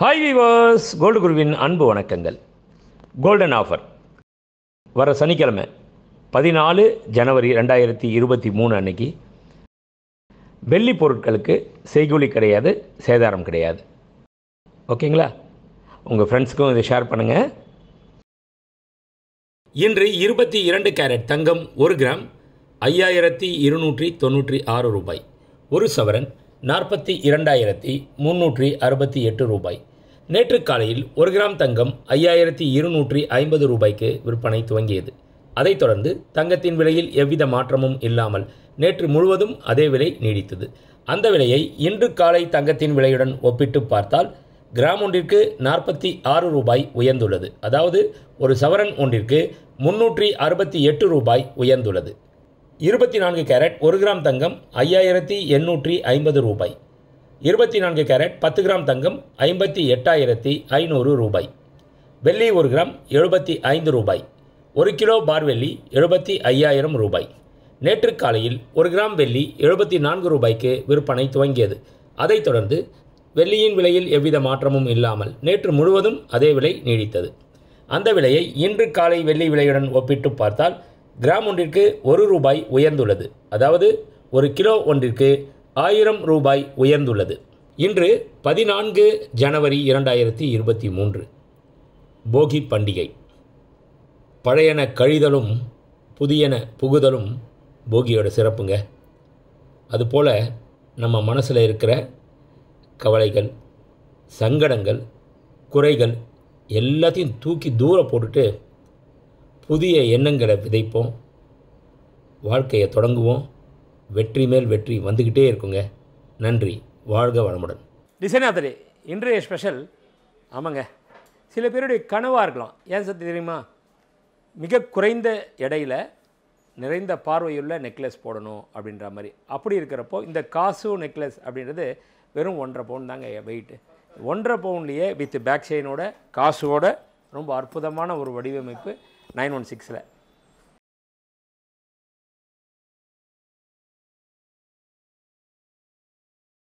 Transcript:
Hi viewers gold குருவின் அன்பு வணக்கங்கள். கோல்டன் ஆஃபர் வர சனிக்கிழமை பதினாலு ஜனவரி ரெண்டாயிரத்தி இருபத்தி மூணு அன்னைக்கு வெள்ளி பொருட்களுக்கு செய்கூலி கிடையாது சேதாரம் கிடையாது. ஓகேங்களா? உங்கள் ஃப்ரெண்ட்ஸுக்கும் இதை ஷேர் பண்ணுங்கள் இன்று இருபத்தி இரண்டு கேரட் தங்கம் ஒரு கிராம் ஐயாயிரத்தி இருநூற்றி தொண்ணூற்றி ஆறு ரூபாய். ஒரு சவரன் நாற்பத்தி இரண்டாயிரத்தி முன்னூற்றி அறுபத்தி எட்டு ரூபாய். நேற்று காலையில் ஒரு கிராம் தங்கம் ஐயாயிரத்தி இருநூற்றி ஐம்பது ரூபாய்க்கு விற்பனை துவங்கியது. அதைத் தொடர்ந்து தங்கத்தின் விலையில் எவ்வித மாற்றமும் இல்லாமல் நேற்று முழுவதும் அதே விலை நீடித்தது. அந்த விலையை இன்று காலை தங்கத்தின் விலையுடன் ஒப்பிட்டு பார்த்தால் கிராம் ஒன்றிற்கு நாற்பத்தி ஆறு ரூபாய் உயர்ந்துள்ளது. அதாவது ஒரு சவரன் ஒன்றிற்கு முன்னூற்றி அறுபத்தி எட்டு ரூபாய் உயர்ந்துள்ளது. இருபத்தி நான்கு கேரட் ஒரு கிராம் தங்கம் ஐயாயிரத்தி எண்ணூற்றி ஐம்பது ரூபாய். இருபத்தி நான்கு கேரட் பத்து கிராம் தங்கம் ஐம்பத்தி எட்டாயிரத்தி ஐநூறு ரூபாய். வெள்ளி ஒரு கிராம் எழுபத்தி ஐந்து ரூபாய். ஒரு கிலோ பார் வெள்ளி எழுபத்தி ஐயாயிரம் ரூபாய். நேற்று காலையில் ஒரு கிராம் வெள்ளி எழுபத்தி நான்கு ரூபாய்க்கு விற்பனை துவங்கியது. அதைத் தொடர்ந்து வெள்ளியின் விலையில் எவ்வித மாற்றமும் இல்லாமல் நேற்று முழுவதும் அதே விலை நீடித்தது. அந்த விலையை இன்று காலை வெள்ளி விலையுடன் ஒப்பிட்டு பார்த்தால் கிராம் ஒன்றிற்கு ஒரு ரூபாய் உயர்ந்துள்ளது. அதாவது ஒரு கிலோ ஒன்றிற்கு ஆயிரம் ரூபாய் உயர்ந்துள்ளது. இன்று பதினான்கு ஜனவரி இரண்டாயிரத்தி இருபத்தி மூன்று. போகி பண்டிகை. பழையன கழிதலும் புதியன புகுதலும் போகியோட சிறப்புங்க. அதுபோல் நம்ம மனசில் இருக்கிற கவலைகள் சங்கடங்கள் குறைகள் எல்லாத்தையும் தூக்கி தூர போட்டுட்டு புதிய எண்ணங்களை விதைப்போம். வாழ்க்கையை தொடங்குவோம். வெற்றி மேல் வெற்றி வந்துக்கிட்டே இருக்குங்க. நன்றி. வாழ்க வளமுடன். டிசைனாதரே இன்றைய ஸ்பெஷல் ஆமாங்க. சில பேருடைய கனவாக இருக்கலாம். ஏன் சத்தி தெரியுமா? மிக குறைந்த எடையில் நிறைந்த பார்வையுள்ள நெக்லஸ் போடணும் அப்படின்ற மாதிரி. அப்படி இருக்கிறப்போ இந்த காசு நெக்லஸ் அப்படின்றது வெறும் ஒன்றரை பவுன் தாங்க வெயிட்டு ஒன்றரை பவுன்லேயே வித் பேக் செயினோட காசோட ரொம்ப அற்புதமான ஒரு வடிவமைப்பு. நைன் ஒன் சிக்ஸில்.